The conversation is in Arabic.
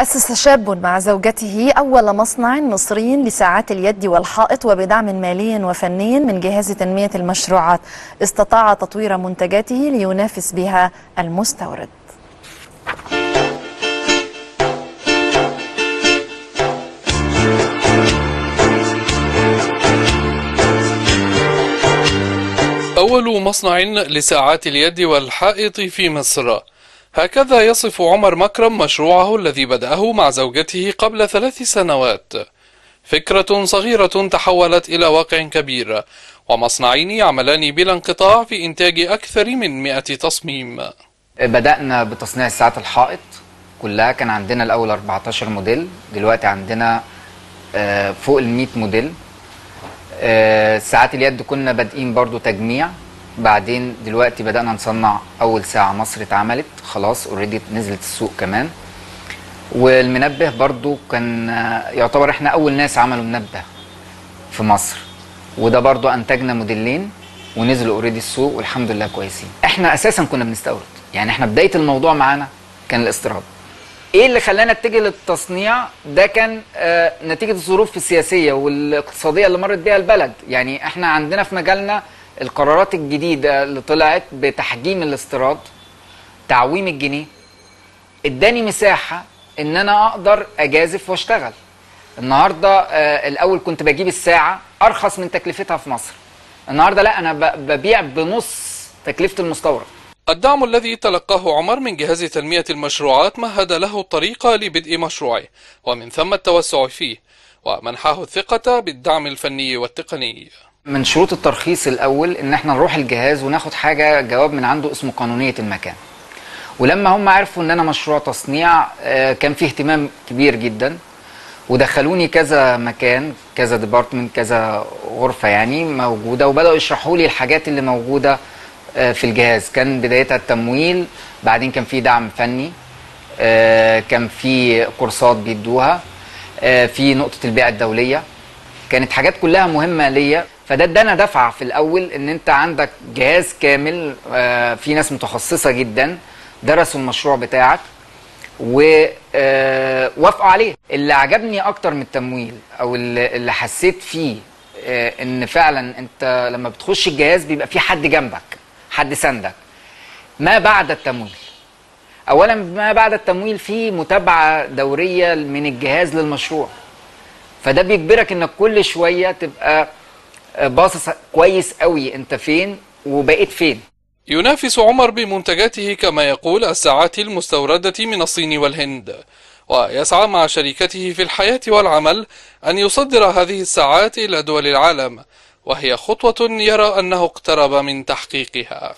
أسس شاب مع زوجته أول مصنع مصري لساعات اليد والحائط وبدعم مالي وفني من جهاز تنمية المشروعات. استطاع تطوير منتجاته لينافس بها المستورد. أول مصنع لساعات اليد والحائط في مصر. هكذا يصف عمر مكرم مشروعه الذي بدأه مع زوجته قبل ثلاث سنوات. فكرة صغيرة تحولت إلى واقع كبير ومصنعين يعملان بلا انقطاع في إنتاج أكثر من 100 تصميم. بدأنا بتصنيع ساعات الحائط. كلها كان عندنا الأول 14 موديل دلوقتي عندنا آه، فوق ال 100 موديل. آه، ساعات اليد كنا بادئين برضو تجميع. بعدين دلوقتي بدأنا نصنع أول ساعة مصر اتعملت. خلاص already نزلت السوق كمان. والمنبه برضو كان يعتبر إحنا أول ناس عملوا منبه في مصر. وده برضو أنتجنا موديلين ونزلوا already السوق والحمد لله كويسين. إحنا أساسا كنا بنستورد. يعني إحنا بداية الموضوع معانا كان الاستيراد. إيه اللي خلانا نتجه للتصنيع؟ ده كان آه نتيجة الظروف السياسية والاقتصادية اللي مرت بيها البلد. يعني إحنا عندنا في مجالنا القرارات الجديدة اللي طلعت بتحجيم الاستيراد تعويم الجنيه اداني مساحة إن أنا أقدر أجازف وأشتغل. النهارده آه الأول كنت بجيب الساعة أرخص من تكلفتها في مصر. النهارده لا أنا ببيع بنص تكلفة المستورد. الدعم الذي تلقاه عمر من جهاز تنمية المشروعات مهد له الطريق لبدء مشروعه ومن ثم التوسع فيه ومنحه الثقة بالدعم الفني والتقني. من شروط الترخيص الأول إن إحنا نروح الجهاز وناخد حاجة جواب من عنده اسمه قانونية المكان. ولما هم عرفوا إن أنا مشروع تصنيع آه، كان فيه اهتمام كبير جدا. ودخلوني كذا مكان كذا ديبارتمنت كذا غرفة يعني موجودة وبدأوا يشرحوا لي الحاجات اللي موجودة آه، في الجهاز. كان بدايتها التمويل بعدين كان في دعم فني آه، كان في كورسات بيدوها في نقطة البيع الدولية. كانت حاجات كلها مهمة ليا. فده ادانا دفعه في الأول إن أنت عندك جهاز كامل آه، في ناس متخصصة جدا درسوا المشروع بتاعك ووافقوا عليه. اللي عجبني أكتر من التمويل أو اللي اللي حسيت فيه آه، إن فعلا أنت لما بتخش الجهاز بيبقى في حد جنبك حد سندك ما بعد التمويل. اولا ما بعد التمويل في متابعة دورية من الجهاز للمشروع. فده بيجبرك إنك كل شوية تبقى باصص كويس قوي أنت فين وبقيت فين. ينافس عمر بمنتجاته كما يقول الساعات المستوردة من الصين والهند ويسعى مع شركته في الحياة والعمل أن يصدر هذه الساعات إلى دول العالم وهي خطوة يرى أنه اقترب من تحقيقها.